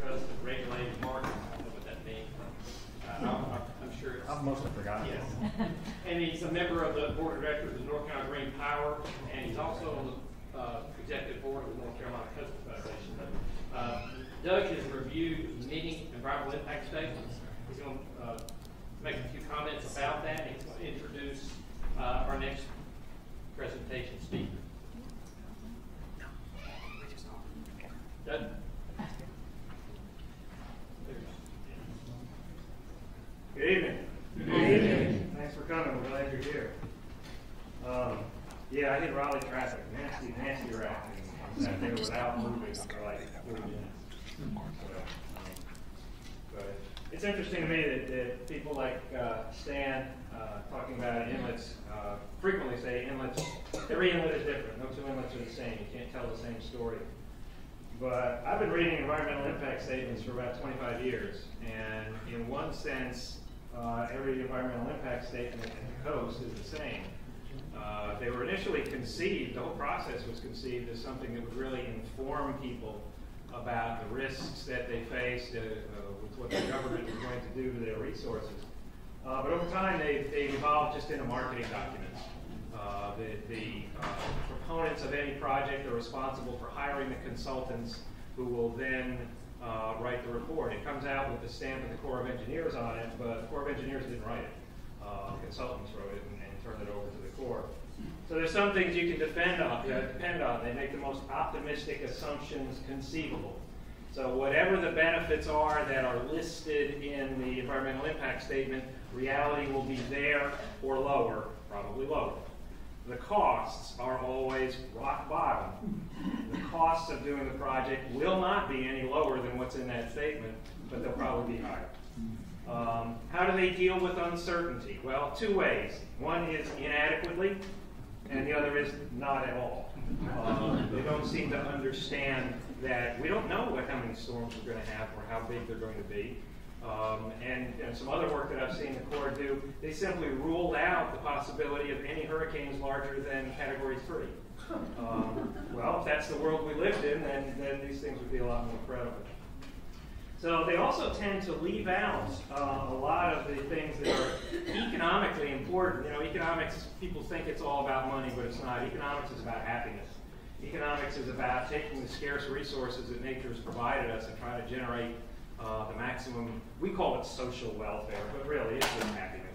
trust and regulated markets. I don't know what that means. Uh, I'm, I'm sure it's. I've mostly forgotten. Yes. And he's a member of the board of directors of North Carolina Green Power, and he's also on the uh, executive board of the North Carolina Coastal Federation. Uh, Doug has reviewed many environmental impact statements. He's going to uh, make a few comments about that, and he's going to introduce uh, our next presentation speaker. Doug? Good evening. Good evening. Thanks for coming. We're glad you're here. Um, yeah, I hit Raleigh traffic. Nasty, nasty wreck. Sat there without moving for like 40 minutes. So, um, but it's interesting to me that, that people like uh, Stan uh, talking about inlets uh, frequently say inlets, every inlet is different. No two inlets are the same. You can't tell the same story. But I've been reading environmental impact statements for about 25 years, and in one sense, uh, every environmental impact statement at the coast is the same. Uh, they were initially conceived, the whole process was conceived as something that would really inform people about the risks that they faced uh, uh with what the government was going to do to their resources. Uh, but over time, they, they evolved just into marketing documents. The, the proponents of any project are responsible for hiring the consultants who will then uh, write the report. It comes out with the stamp of the Corps of Engineers on it, but the Corps of Engineers didn't write it. Uh, consultants wrote it and, and, turned it over to the So there's some things you can on. Uh, depend on. They make the most optimistic assumptions conceivable. So whatever the benefits are that are listed in the environmental impact statement, reality will be there or lower, probably lower the costs are always rock bottom. The costs of doing the project will not be any lower than what's in that statement, but they'll probably be higher. Um, how do they deal with uncertainty? Well, two ways. One is inadequately, and the other is not at all. Um, they don't seem to understand that we don't know what, how many storms we're going to have or how big they're going to be. Um, and, and, some other work that I've seen the Corps do, they simply ruled out the possibility of any hurricanes larger than Category 3. Um, well, if that's the world we lived in, then, then these things would be a lot more credible. So they also tend to leave out uh, a lot of the things that are economically important. You know, economics, people think it's all about money, but it's not. Economics is about happiness. Economics is about taking the scarce resources that nature has provided us and trying to generate uh, the maximum, we call it social welfare, but really it's just happiness.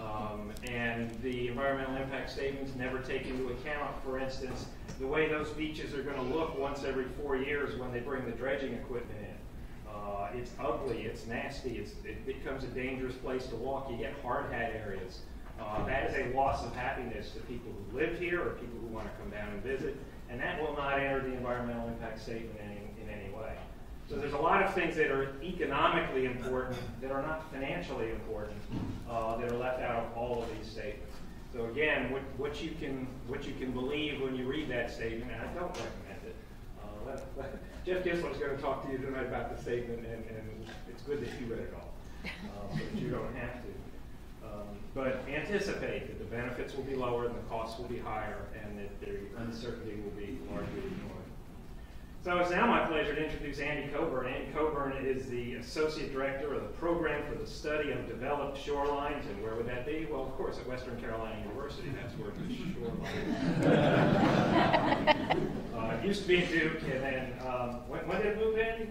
Um, and the environmental impact statements never take into account, for instance, the way those beaches are going to look once every four years when they bring the dredging equipment in. It's ugly, it's nasty, it's, it becomes a dangerous place to walk. You get hard hat areas. Uh, that is a loss of happiness to people who live here or people who want to come down and visit, and that will not enter the environmental impact statement in, in any way. So there's a lot of things that are economically important that are not financially important uh, that are left out of all of these statements. So again, what, what you can what you can believe when you read that statement, and I don't recommend it. Uh, let, let, Jeff Gisler's going to talk to you tonight about the statement, and, and it's good that you read it all, uh, so that you don't have to. Um, but anticipate that the benefits will be lower and the costs will be higher, and that the uncertainty will be largely ignored. So it's now my pleasure to introduce Andy Coburn. Andy Coburn is the Associate Director of the Program for the Study of Developed Shorelines. And where would that be? Well, of course, at Western Carolina University. That's where the shoreline uh, it used to be in Duke, and then um, when, when, did it move, Andy?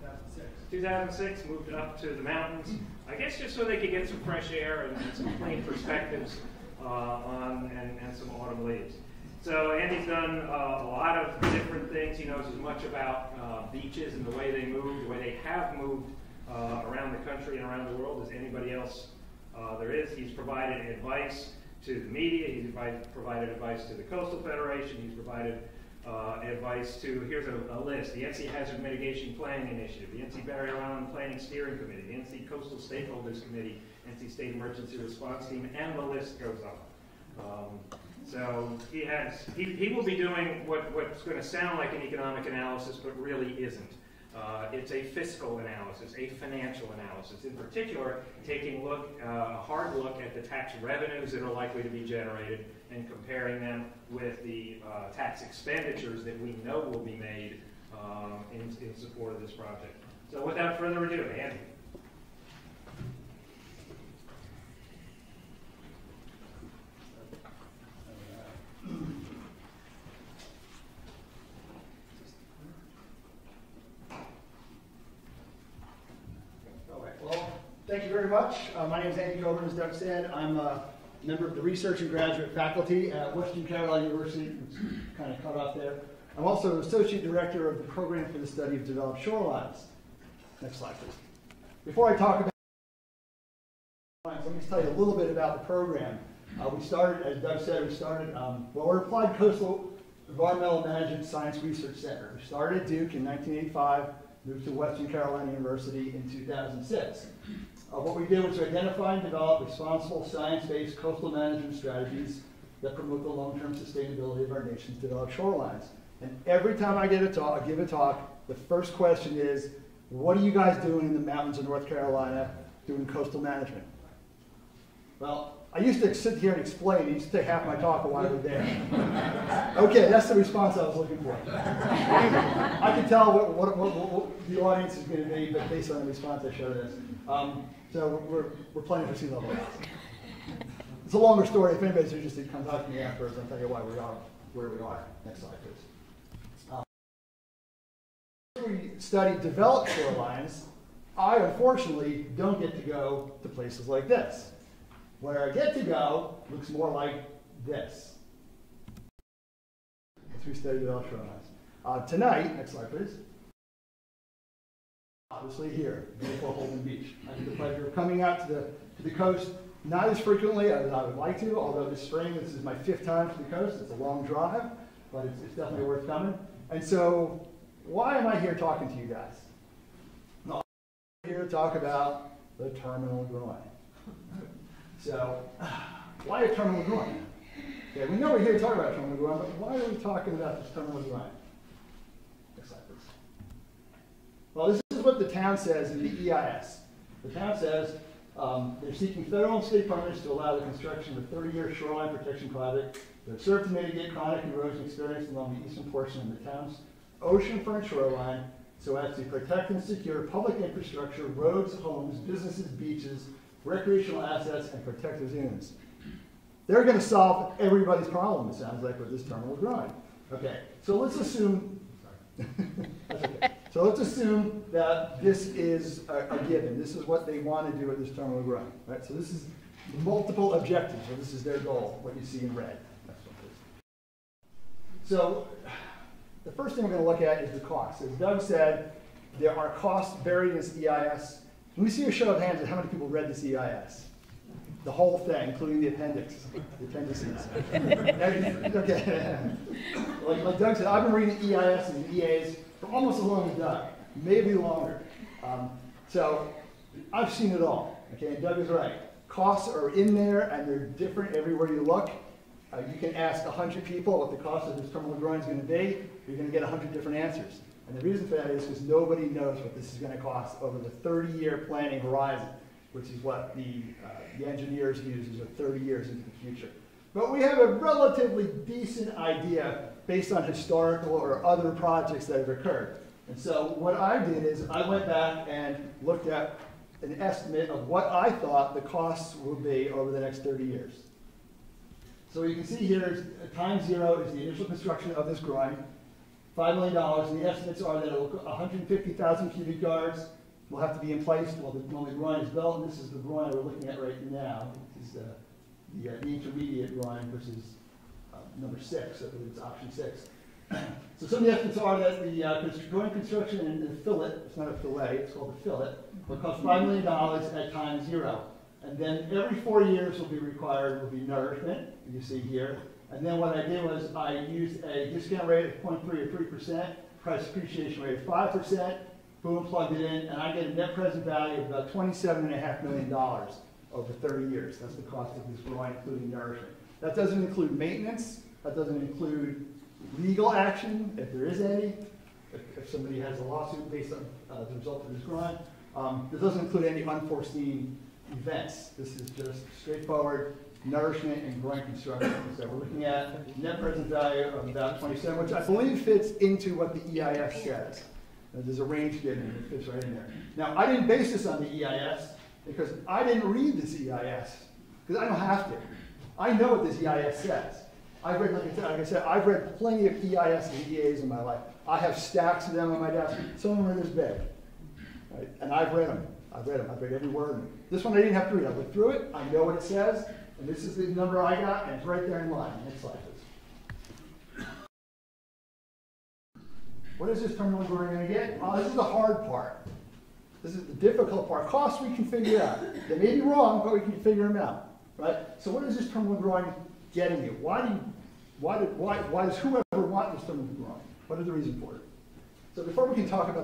2006. 2006, moved up to the mountains. I guess just so they could get some fresh air and, and some clean perspectives uh, on and, and some autumn leaves. So Andy's done uh, a lot of different things. He knows as much about uh, beaches and the way they move, the way they have moved uh, around the country and around the world as anybody else uh, there is. He's provided advice to the media. He's provided advice to the Coastal Federation. He's provided uh, advice to, here's a, a, list, the NC Hazard Mitigation Planning Initiative, the NC Barrier Island Planning Steering Committee, the NC Coastal Stakeholders Committee, NC State Emergency Response Team, and the list goes on. Um, so he has, he, he will be doing what, what's going to sound like an economic analysis, but really isn't. Uh, it's a fiscal analysis, a financial analysis. In particular, taking look, uh, a hard look at the tax revenues that are likely to be generated and comparing them with the uh, tax expenditures that we know will be made um, in, in support of this project. So without further ado, Andy. Thank you very much. Uh, my name is Andy Coburn, as Doug said. I'm a member of the research and graduate faculty at Western Carolina University, kind of cut off there. I'm also associate director of the program for the study of developed shorelines. Next slide, please. Before I talk about let me tell you a little bit about the program. Uh, we started, as Doug said, we started, um, well, we're Applied Coastal Environmental Management Science Research Center. We started at Duke in 1985, moved to Western Carolina University in 2006. Uh, what we did was to identify and develop responsible science-based coastal management strategies that promote the long-term sustainability of our nation's developed shorelines. And every time I get a talk, give a talk, the first question is, what are you guys doing in the mountains of North Carolina doing coastal management? Well, I used to sit here and explain. It used to take half my talk while I was there. okay, that's the response I was looking for. I can tell what, what, what, what the audience is going to be, but based on the response I showed us. Um, so we're, we're planning for sea level rise. It's a longer story. If anybody's interested, to me afterwards. I'll tell you why we are where we are. Next slide, please. Um, we study developed shorelines. I unfortunately don't get to go to places like this. Where I get to go looks more like this. As we study developed shorelines. Uh, tonight, next slide please. Obviously here, beautiful Holden Beach. I have the pleasure of coming out to the, to the coast, not as frequently as I would like to, although this spring, this is my fifth time to the coast. It's a long drive, but it's, it's definitely worth coming. And so, why am I here talking to you guys? No, I'm here to talk about the terminal groin. So, why a terminal groin? Okay, we know we're here to talk about terminal groin, but why are we talking about this terminal groin? Well, this is what the town says in the EIS. The town says um, they're seeking federal and state permits to allow the construction of a 30-year shoreline protection project that serve to mitigate chronic erosion experienced along the eastern portion of the town's oceanfront shoreline so as to protect and secure public infrastructure, roads, homes, businesses, beaches, recreational assets, and protected zones. They're going to solve everybody's problem, it sounds like, with this terminal groin. Okay, so let's assume, okay. So let's assume that this is a, a given. This is what they want to do at this terminal groin. Right? So this is multiple objectives, or this is their goal, what you see in red. Next one, please. So the first thing we're going to look at is the cost. As Doug said, there are costs buried in this EIS. Can we see a show of hands at how many people read this EIS? The whole thing, including the appendix, the appendices. okay. like, like Doug said, I've been reading the EIS and the EAs for almost as long as Doug, maybe longer. Um, so I've seen it all. Okay, and Doug is right. Costs are in there and they're different everywhere you look. Uh, you can ask 100 people what the cost of this terminal groin is going to be. You're going to get 100 different answers. And the reason for that is because nobody knows what this is going to cost over the 30-year planning horizon, which is what the, uh, the engineers use is a 30 years into the future. But we have a relatively decent idea based on historical or other projects that have occurred. And so what I did is I went back and looked at an estimate of what I thought the costs would be over the next 30 years. So you can see here, time zero is the initial construction of this groin, $5 million, and the estimates are that it'll, 150,000 cubic yards will have to be in place while the, while the is built, and this is the groin we're looking at right now. This is uh, the, uh, the intermediate groin, uh, number six, I believe it's option six. so some of the estimates are that the uh, groin construction and the fillet, it's not a fillet, it's called a fillet, will cost $5 million at time zero. And then every four years will be required will be nourishment, you see here. And then what I did was I used a discount rate of 0.3 or 3%, price appreciation rate of 5%, boom, plugged it in, and I get a net present value of about $27.5 million over 30 years. That's the cost of this groin, including nourishment. That doesn't include maintenance. That doesn't include legal action, if there is any, if, if somebody has a lawsuit based on uh, the result of this groin. Um, this doesn't include any unforeseen events. This is just straightforward nourishment and groin construction. So we're looking at net present value of about 27, which I believe fits into what the EIS says. There's a range given, it fits right in there. Now, I didn't base this on the EIS because I didn't read this EIS, because I don't have to. I know what this EIS says. I've read, like I said, like I said, I've read plenty of EIS and EAs in my life. I have stacks of them on my desk. Some of them are this big. Right? And I've read them. I've read them. I've read every word. of them. This one I didn't have to read. I went through it. I know what it says. And this is the number I got, and it's right there in line. Next slide, please. What is this terminal going to get? Oh, this is the hard part. This is the difficult part. Costs we can figure out. They may be wrong, but we can figure them out. Right? So what is this terminal groin getting you? Why do you, why did, why, why does whoever want this terminal groin? What is the reason for it? So before we can talk about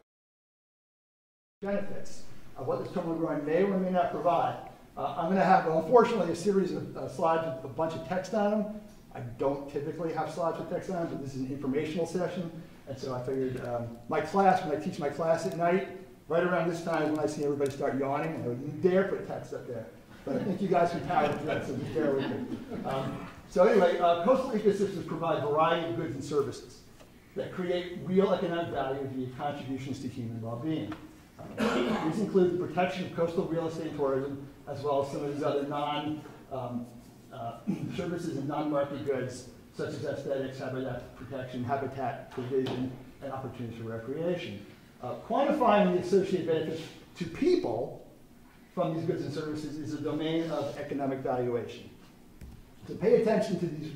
benefits of what this terminal groin may or may not provide, uh, I'm going to have, unfortunately, a series of uh, slides with a bunch of text on them. I don't typically have slides with text on them, but this is an informational session. And so I figured um, my class, when I teach my class at night, right around this time when I see everybody start yawning, I wouldn't dare put text up there. But I think you guys can power through that, so just bear with me. Um, so anyway, uh, coastal ecosystems provide a variety of goods and services that create real economic value via contributions to human well-being. Uh, these include the protection of coastal real estate and tourism, as well as some of these other non um, uh, services and non-market goods, such as aesthetics, habitat protection, habitat provision, and opportunities for recreation. Uh, quantifying the associated benefits to people from these goods and services is a domain of economic valuation. So pay attention to these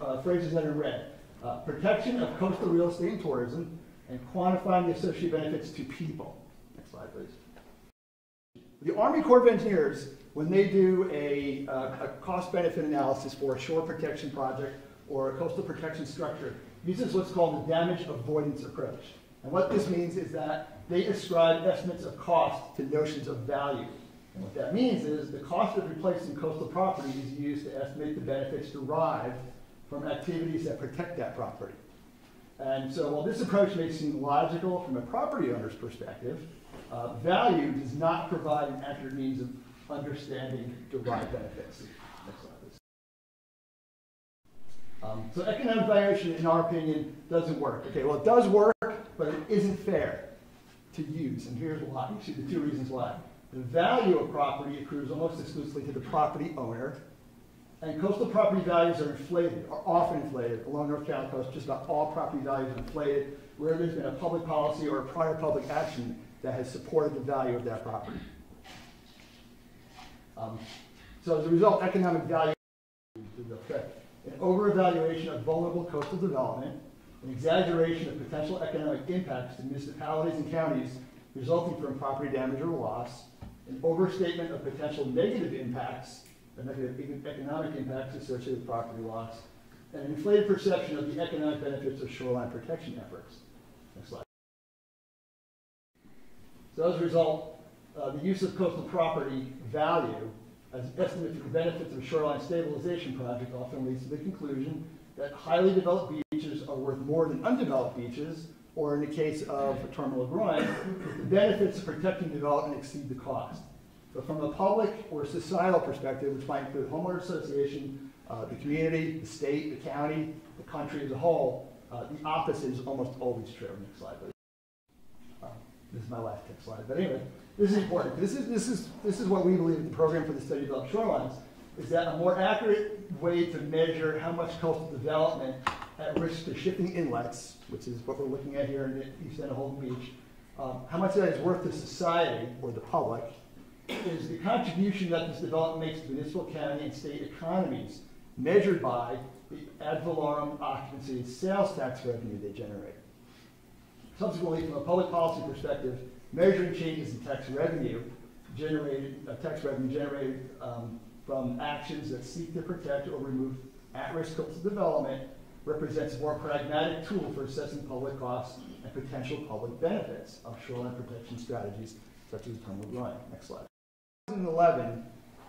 uh, phrases that are read. Uh, protection of coastal real estate and tourism, and quantifying the associated benefits to people. Next slide, please. The Army Corps of Engineers, when they do a, uh, a cost-benefit analysis for a shore protection project or a coastal protection structure, uses what's called the damage avoidance approach. And what this means is that they ascribe estimates of cost to notions of value. And what that means is the cost of replacing coastal property is used to estimate the benefits derived from activities that protect that property. And so while this approach may seem logical from a property owner's perspective, uh, value does not provide an accurate means of understanding derived benefits. Um, so economic valuation, in our opinion, doesn't work. Okay, well, it does work, but it isn't fair to use, and here's why. You see the two reasons why. The value of property accrues almost exclusively to the property owner, and coastal property values are inflated, are often inflated. Along North Carolina coast, just about all property values are inflated where there's been a public policy or a prior public action that has supported the value of that property. Um, so as a result, economic value is affected. An over-evaluation of vulnerable coastal development, an exaggeration of potential economic impacts to municipalities and counties resulting from property damage or loss, an overstatement of potential negative impacts, the negative economic impacts associated with property loss, and an inflated perception of the economic benefits of shoreline protection efforts. Next slide. So as a result, uh, the use of coastal property value as an estimate for the benefits of a shoreline stabilization project often leads to the conclusion that highly developed beaches are worth more than undeveloped beaches, or in the case of a terminal groin, the benefits of protecting development exceed the cost. But from a public or societal perspective, which might include homeowner association, uh, the community, the state, the county, the country as a whole, uh, the opposite is almost always true. Next slide, please. Uh, this is my last text slide, but anyway, this is important. This is, this is, this is what we believe in the program for the study of developed shorelines, is that a more accurate way to measure how much coastal development at risk to shipping inlets, which is what we're looking at here in east end of Holden Beach, um, how much that is worth to society or the public, is the contribution that this development makes to municipal, county, and state economies, measured by the ad valorem occupancy and sales tax revenue they generate. Subsequently, from a public policy perspective, measuring changes in tax revenue generated, uh, tax revenue generated um, from actions that seek to protect or remove at-risk coastal development represents a more pragmatic tool for assessing public costs and potential public benefits of shoreline protection strategies such as terminal groin. Next slide. 2011,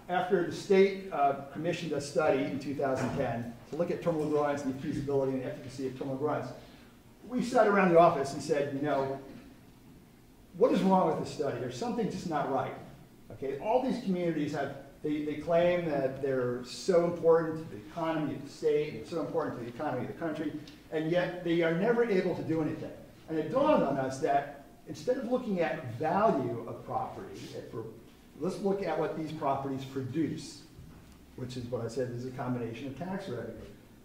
after the state uh, commissioned a study in 2010 to look at terminal groins and the feasibility and efficacy of terminal groins, we sat around the office and said, you know, what is wrong with this study? There's something just not right. Okay, all these communities have, they, they claim that they're so important to the economy of the state, and so important to the economy of the country, and yet they are never able to do anything. And it dawned on us that instead of looking at value of property, we're- let's look at what these properties produce, which is what I said is a combination of tax revenue.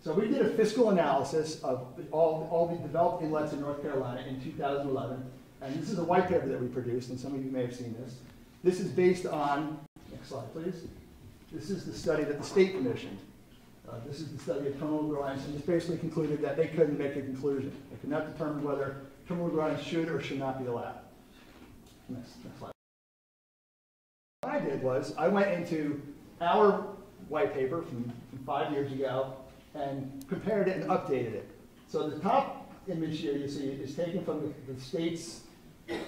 So we did a fiscal analysis of all, all the developed inlets in North Carolina in 2011, and this is a white paper that we produced, and some of you may have seen this. This is based on, next slide please. This is the study that the state commissioned. Uh, This is the study of terminal groins, and this basically concluded that they couldn't make a conclusion. They could not determine whether terminal groins should or should not be allowed. Next, next slide. What I did was, I went into our white paper from, from five years ago and compared it and updated it. So the top image here you see is taken from the, the state's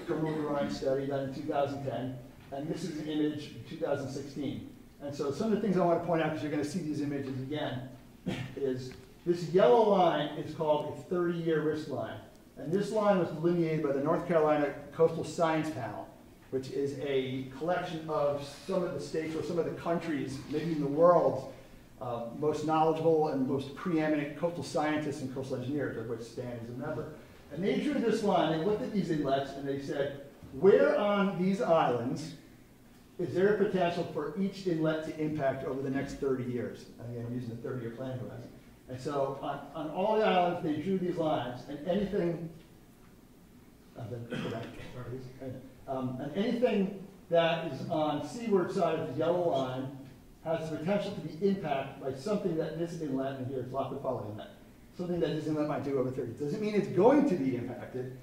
terminal groin study done in 2010, and this is an image in 2016. And so some of the things I want to point out, because you're going to see these images again, is this yellow line is called a 30-year risk line. And this line was delineated by the North Carolina Coastal Science Panel, which is a collection of some of the states or some of the countries, maybe in the world, uh, most knowledgeable and most preeminent coastal scientists and coastal engineers, of which Stan is a member. And they drew this line, they looked at these inlets, and they said, where on these islands is there a potential for each inlet to impact over the next 30 years? Again, I'm using the 30-year plan horizon. And so on, on all the islands, they drew these lines, and anything, uh. Um, and anything that is on seaward side of the yellow line has the potential to be impacted by something that this inlet, and here it's Folly Inlet, something that this inlet might do over 30. Doesn't mean it's going to be impacted,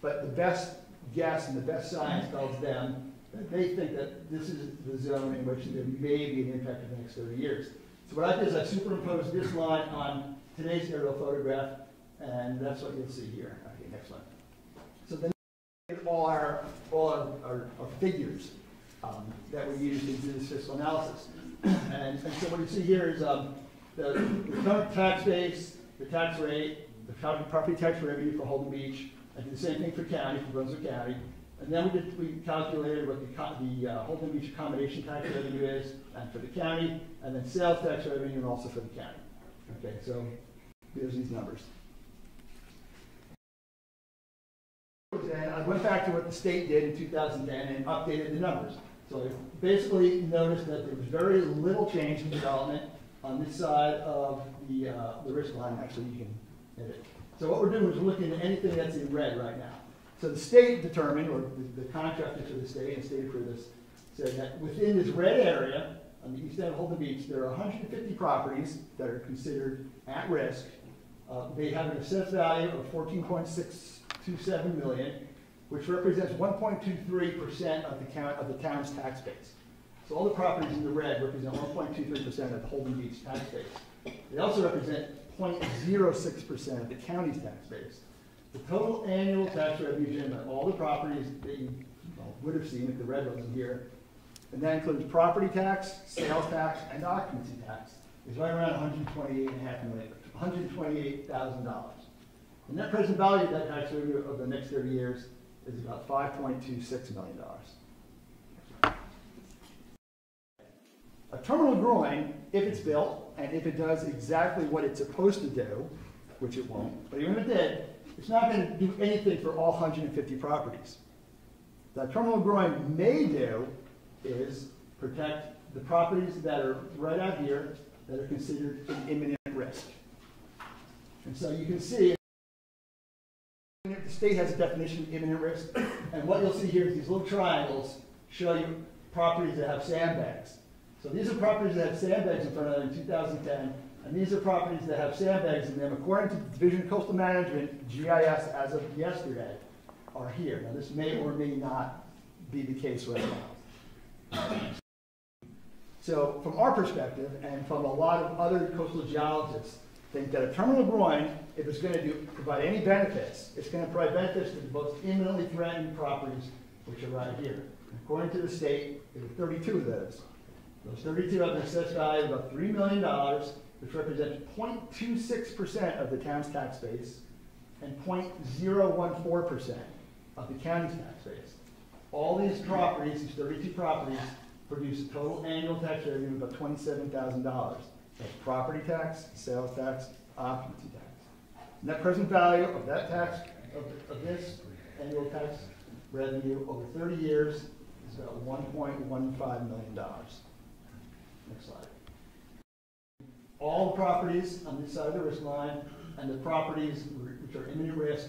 but the best guess and the best science tells them they think that this is the zone in which there may be an impact in the next 30 years. So what I did is I superimposed this line on today's aerial photograph, and that's what you'll see here. Okay, next one. So then all our, all our, our, our figures um, that we used do this fiscal analysis. And, and so what you see here is um, the, the current tax base, the tax rate, the property tax revenue for Holden Beach. I did the same thing for county, for Brunswick County. And then we did, we calculated what the, the uh, Holden Beach accommodation tax revenue is, and for the county, and then sales tax revenue, and also for the county. Okay, so here's these numbers. And I went back to what the state did in 2010 and updated the numbers. So I basically noticed that there was very little change in development on this side of the, uh, the risk line. Actually, you can hit it. So what we're doing is we're looking at anything that's in red right now. So the state determined, or the, the contractor for the state, and state approved this, said that within this red area, on the east end of Holden Beach, there are 150 properties that are considered at risk. Uh, they have an assessed value of 14.627 million, which represents 1.23% of the count of the town's tax base. So all the properties in the red represent 1.23% of the Holden Beach tax base. They also represent 0.06% of the county's tax base. The total annual tax revenue generated by all the properties that you would have seen if the red wasn't here, and that includes property tax, sales tax, and occupancy tax, is right around 128 and a half million, 128,000 dollars. The net present value of that tax revenue over the next 30 years is about 5.26 million dollars. A terminal groin, if it's built, and if it does exactly what it's supposed to do, which it won't, but even if it did, it's not going to do anything for all 150 properties. That terminal groin may do is protect the properties that are right out here that are considered an imminent risk. And so you can see the state has a definition of imminent risk, and what you'll see here is these little triangles show you properties that have sandbags. So these are properties that have sandbags in front of them in 2010, and these are properties that have sandbags in them, according to the Division of Coastal Management, GIS as of yesterday, are here. Now, this may or may not be the case right now. So, from our perspective, and from a lot of other coastal geologists, think that a terminal groin, if it's going to do, provide any benefits, it's going to provide benefits to the most imminently threatened properties, which are right here. According to the state, there are 32 of those. Those 32 have an assessed value of about $3 million, which represents 0.26% of the town's tax base and 0.014% of the county's tax base. All these properties, these 32 properties, produce a total annual tax revenue of about $27,000. That's property tax, sales tax, occupancy tax. Net present value of that tax, of, of this annual tax revenue over thirty years is about one point one five million dollars. Next slide. All the properties on this side of the risk line and the properties which are imminent risk,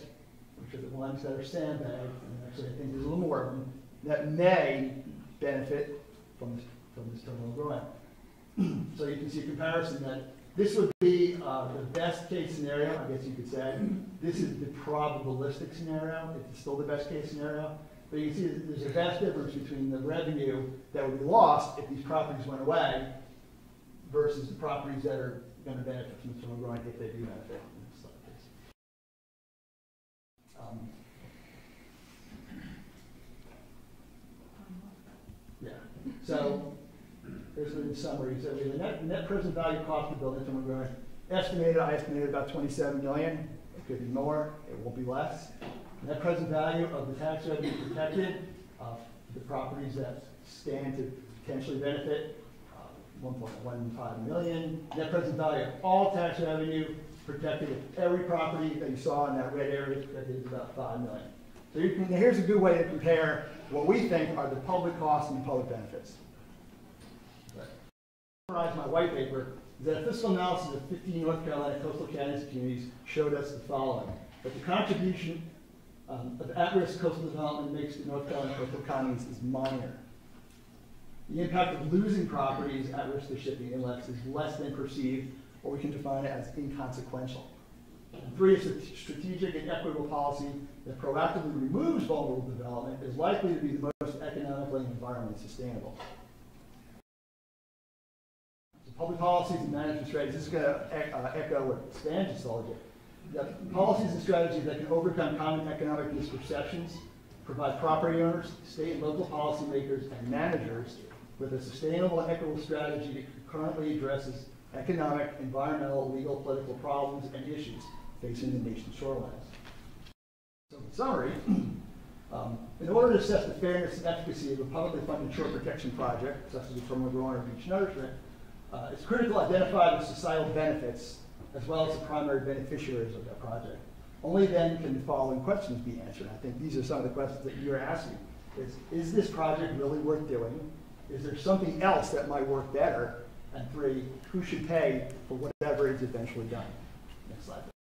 which are the ones that are sandbagged, and actually I think there's a little more of them, that may benefit from this, from this terminal groin. So you can see a comparison that this would be uh, the best case scenario, I guess you could say. This is the probabilistic scenario, it's still the best case scenario. But you can see there's a vast difference between the revenue that would be lost if these properties went away versus the properties that are going to benefit from the terminal groin if they do benefit. Please. Um, Yeah, so here's the summary. So a net, net present value cost of building terminal groin. Estimated, I estimated about twenty-seven million. It could be more, it won't be less. Net present value of the tax revenue protected, uh, the properties that stand to potentially benefit, uh, one point one five million. Net present value of all tax revenue protected every property that you saw in that red area, that is about five million. So you can, here's a good way to compare what we think are the public costs and the public benefits. Summarize my white paper, is that a fiscal analysis of 15 North Carolina coastal counties communities showed us the following. That the contribution um, of at-risk coastal development makes to North Carolina coastal economies is minor. The impact of losing properties at risk to shipping inlets is less than perceived, or we can define it as inconsequential. Three, a strategic and equitable policy that proactively removes vulnerable development is likely to be the most economically and environmentally sustainable. So public policies and management strategies, this is going to uh, echo what Stan just told you. Policies and strategies that can overcome common economic misperceptions, provide property owners, state and local policymakers, and managers with a sustainable and equitable strategy that currently addresses economic, environmental, legal, political problems and issues facing the nation's shorelines. So in summary, um, in order to assess the fairness and efficacy of a publicly funded shore protection project, such as the Terminal Groin or Beach Nourishment, uh, it's critical to identify the societal benefits as well as the primary beneficiaries of that project. Only then can the following questions be answered. I think these are some of the questions that you're asking. Is, is this project really worth doing? Is there something else that might work better? And three, who should pay for whatever is eventually done? Next slide.